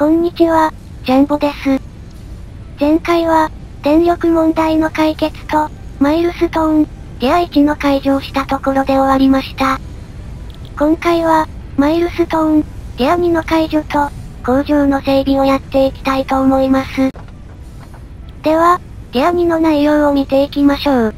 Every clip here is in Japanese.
こんにちは、ジャンボです。前回は、電力問題の解決と、マイルストーン、ギア1の解除をしたところで終わりました。今回は、マイルストーン、ギア2の解除と、工場の整備をやっていきたいと思います。では、ギア2の内容を見ていきましょう。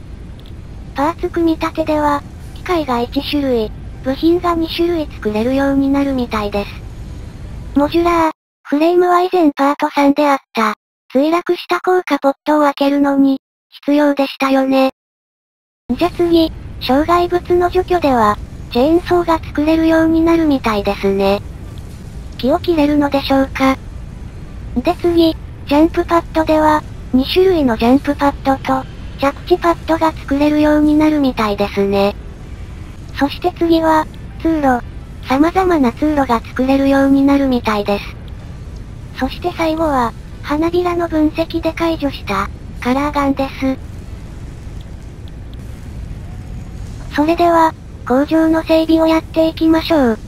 パーツ組み立てでは、機械が1種類、部品が2種類作れるようになるみたいです。モジュラー、フレームは以前パート3であった、墜落した高架ポットを開けるのに、必要でしたよね。じゃ次、障害物の除去では、チェーンソーが作れるようになるみたいですね。木を切れるのでしょうか。で次、ジャンプパッドでは、2種類のジャンプパッドと、着地パッドが作れるようになるみたいですね。そして次は、通路。様々な通路が作れるようになるみたいです。そして最後は、花びらの分析で解除した、カラーガンです。それでは、工場の整備をやっていきましょう。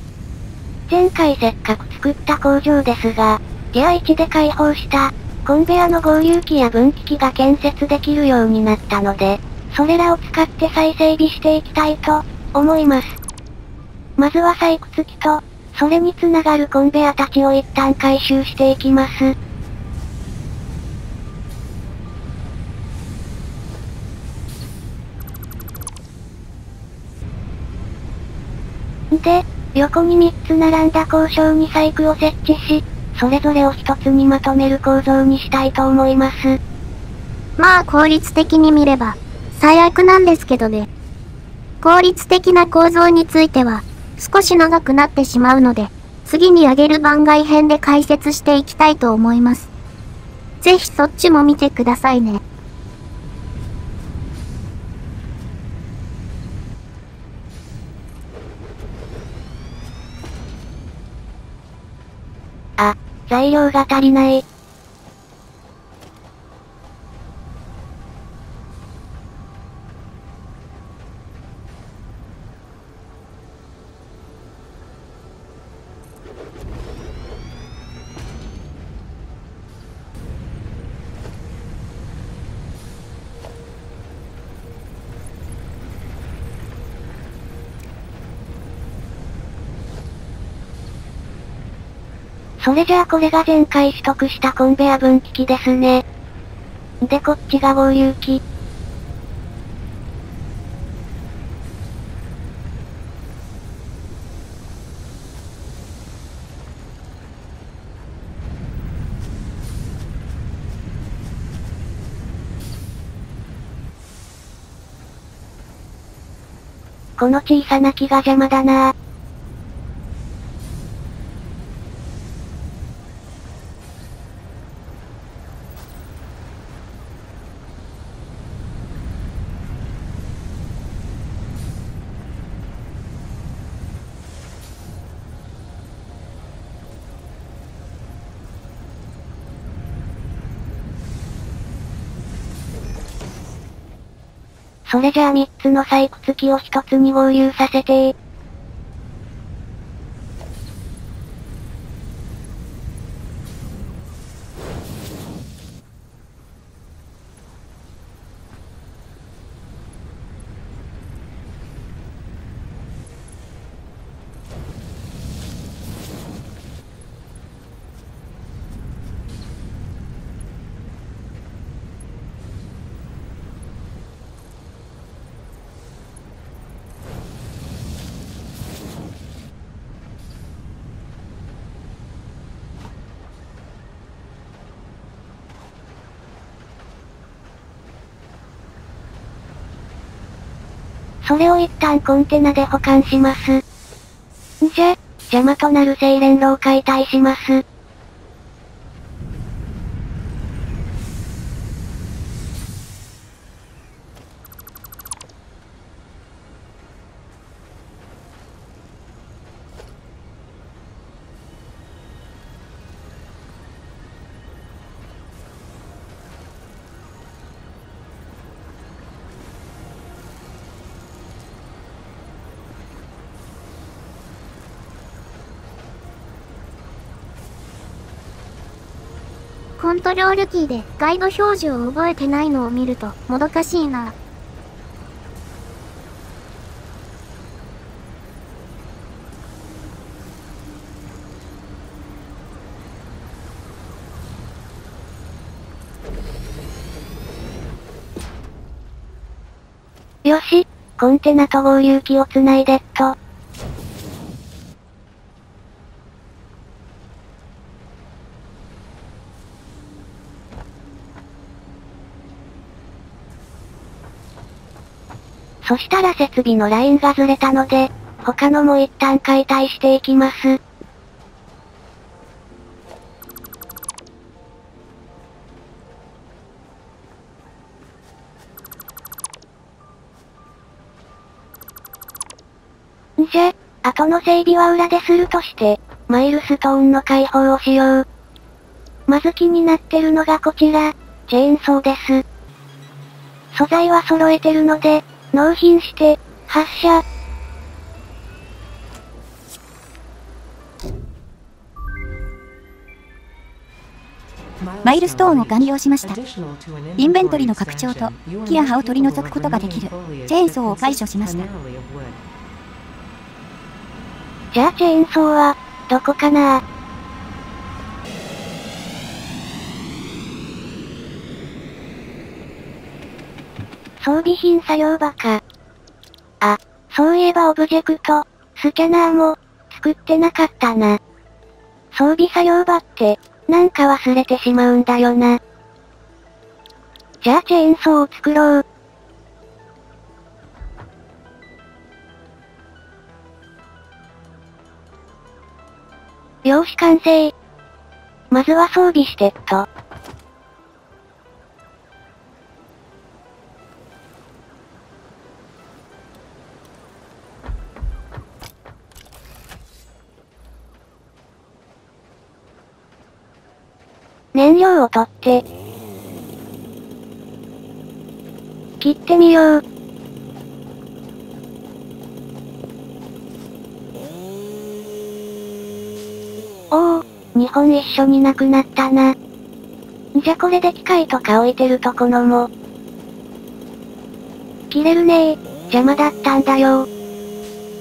前回せっかく作った工場ですが、ギア1で開放した、コンベアの合流機や分岐機が建設できるようになったので、それらを使って再整備していきたいと、思います。まずは採掘機と、それにつながるコンベアたちを一旦回収していきます。で、横に3つ並んだ交渉に細工を設置し、それぞれを一つにまとめる構造にしたいと思います。まあ効率的に見れば、最悪なんですけどね。効率的な構造については、少し長くなってしまうので、次にあげる番外編で解説していきたいと思います。ぜひそっちも見てくださいね。あ、材料が足りない。それじゃあこれが前回取得したコンベア分岐器ですね。でこっちが合流機。この小さな木が邪魔だなぁ。それじゃあ3つの採掘機を1つに合流させてそれを一旦コンテナで保管します。じゃ、邪魔となる精錬炉を解体します。コントロールキーでガイド表示を覚えてないのを見るともどかしいな。よし、コンテナと合流機をつないでっと。そしたら設備のラインがずれたので、他のも一旦解体していきます。んじゃ、後の整備は裏でするとして、マイルストーンの解放をしよう。まず気になってるのがこちら、チェーンソーです。素材は揃えてるので、納品して、発射。マイルストーンを完了しました。インベントリの拡張と木や葉を取り除くことができるチェーンソーを解除しました。じゃあチェーンソーは、どこかな？装備品作業場か。あ、そういえばオブジェクト、スキャナーも、作ってなかったな。装備作業場って、なんか忘れてしまうんだよな。じゃあチェーンソーを作ろう。よし完成。まずは装備してっと。燃料を取って、切ってみよう。おお、2本一緒になくなったな。じゃこれで機械とか置いてるとこのも。切れるねー、邪魔だったんだよ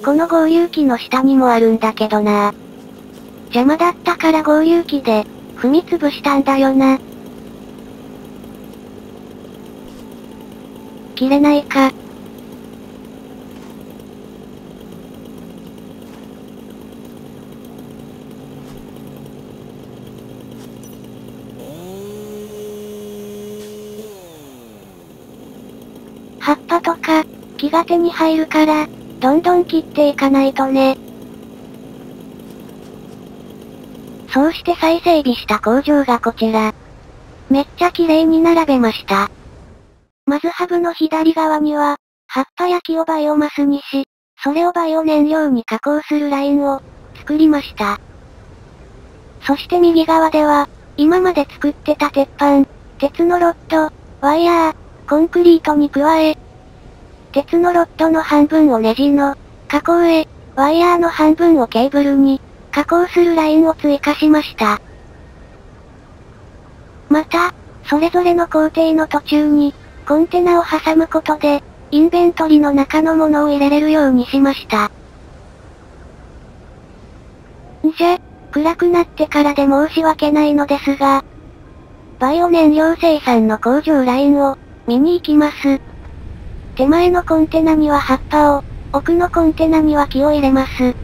この合流機の下にもあるんだけどな邪魔だったから合流機で、踏み潰したんだよな。切れないか。葉っぱとか、木が手に入るから、どんどん切っていかないとね。そうして再整備した工場がこちら。めっちゃ綺麗に並べました。まずハブの左側には、葉っぱや木をバイオマスにし、それをバイオ燃料に加工するラインを、作りました。そして右側では、今まで作ってた鉄板、鉄のロッド、ワイヤー、コンクリートに加え、鉄のロッドの半分をネジの、加工へ、ワイヤーの半分をケーブルに、加工するラインを追加しました。また、それぞれの工程の途中に、コンテナを挟むことで、インベントリの中のものを入れれるようにしました。んじゃ、暗くなってからで申し訳ないのですが、バイオ燃料生産の工場ラインを、見に行きます。手前のコンテナには葉っぱを、奥のコンテナには木を入れます。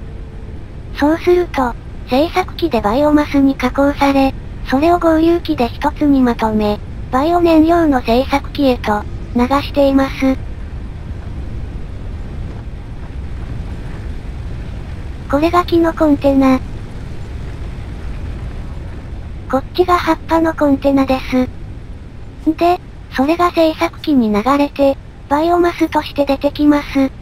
そうすると、製作機でバイオマスに加工され、それを合流機で一つにまとめ、バイオ燃料の製作機へと、流しています。これが木のコンテナ。こっちが葉っぱのコンテナです。で、それが製作機に流れて、バイオマスとして出てきます。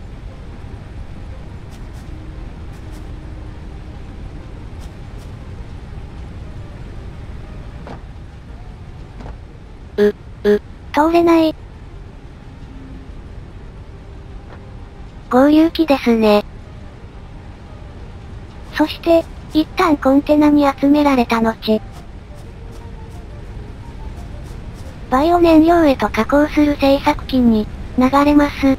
う、う、通れない。合流機ですね。そして、一旦コンテナに集められた後、バイオ燃料へと加工する製作機に流れます。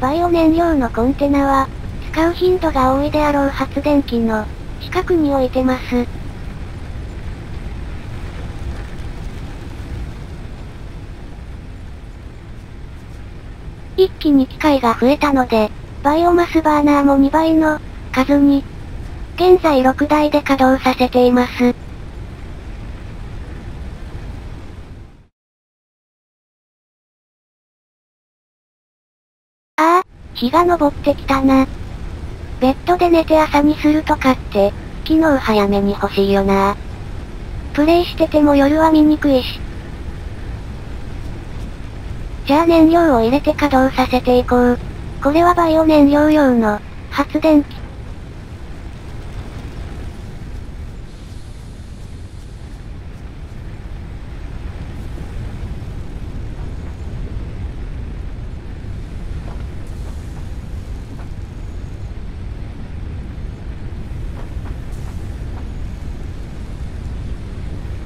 バイオ燃料のコンテナは、使う頻度が多いであろう発電機の近くに置いてます。一気に機械が増えたので、バイオマスバーナーも2倍の数に、現在6台で稼働させています。ああ、日が昇ってきたな。ベッドで寝て朝にするとかって、昨日早めに欲しいよな。プレイしてても夜は見にくいし。じゃあ燃料を入れて稼働させていこう。これはバイオ燃料用の発電機。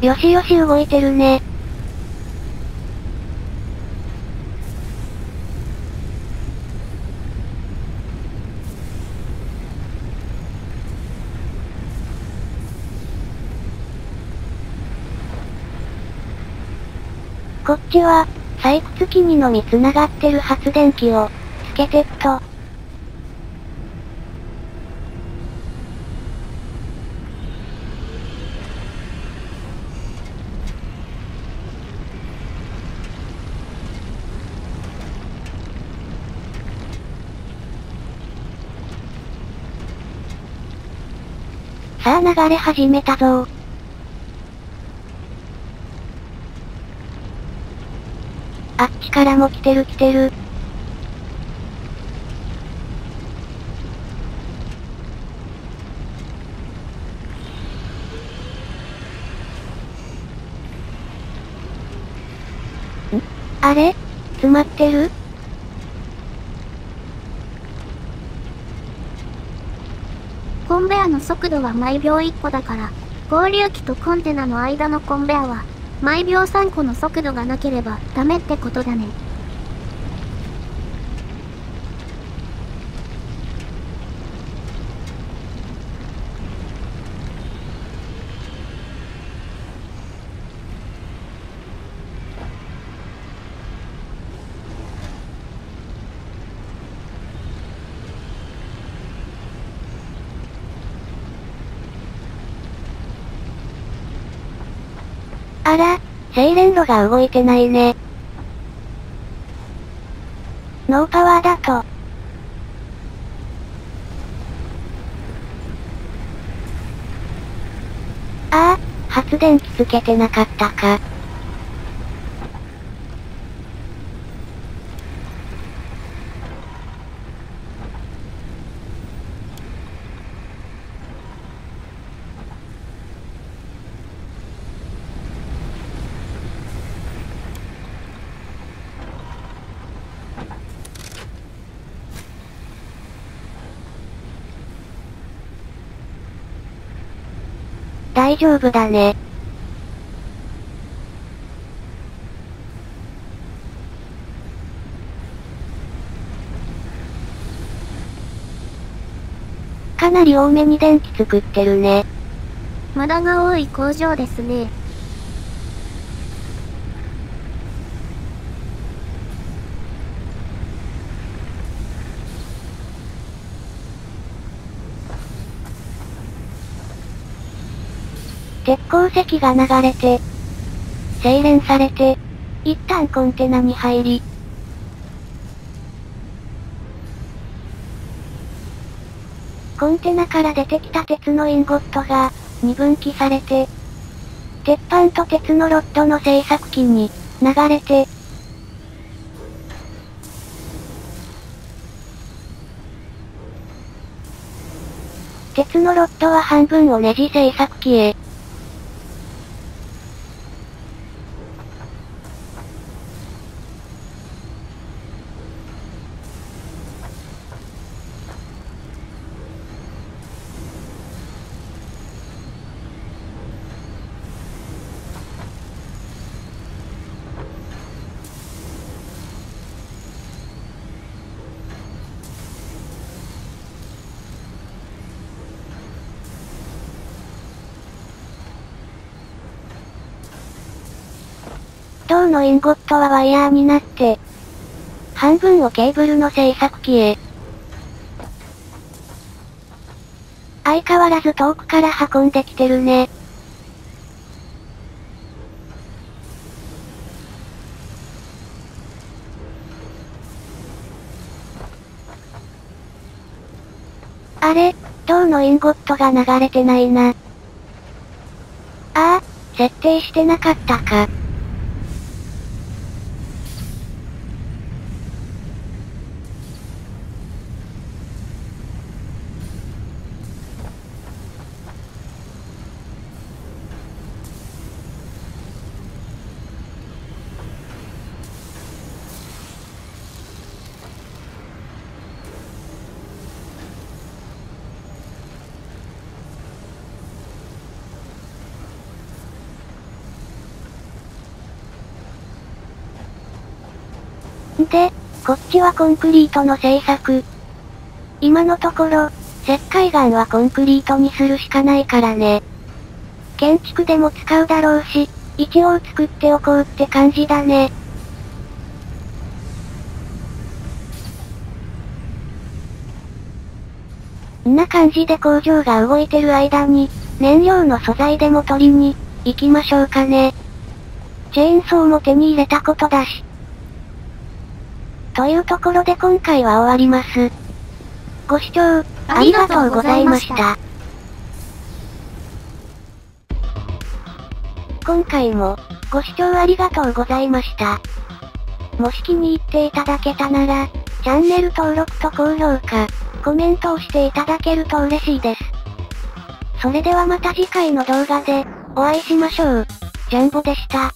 よしよし動いてるね。こっちは、採掘機にのみ繋がってる発電機を、つけてっと。さあ流れ始めたぞ。あっちからも来てる来てる。ん？あれ？詰まってる？コンベアの速度は毎秒1個だから、合流機とコンテナの間のコンベアは、毎秒3個の速度がなければダメってことだね。あら、セイレン炉が動いてないね。ノーパワーだと。ああ、発電機つけてなかったか。大丈夫だね。かなり多めに電気作ってるね。無駄が多い工場ですね。鉄鉱石が流れて、精錬されて、一旦コンテナに入り、コンテナから出てきた鉄のインゴットが、二分岐されて、鉄板と鉄のロッドの製作機に、流れて、鉄のロッドは半分をネジ製作機へ。銅のインゴットはワイヤーになって、半分をケーブルの製作機へ。相変わらず遠くから運んできてるね。あれ、銅のインゴットが流れてないな。ああ、設定してなかったか。で、こっちはコンクリートの製作。今のところ、石灰岩はコンクリートにするしかないからね。建築でも使うだろうし、一応作っておこうって感じだね。んな感じで工場が動いてる間に、燃料の素材でも取りに、行きましょうかね。チェーンソーも手に入れたことだし。というところで今回は終わります。ご視聴、ありがとうございました。今回も、ご視聴ありがとうございました。もし気に入っていただけたなら、チャンネル登録と高評価、コメントをしていただけると嬉しいです。それではまた次回の動画で、お会いしましょう。ジャンボでした。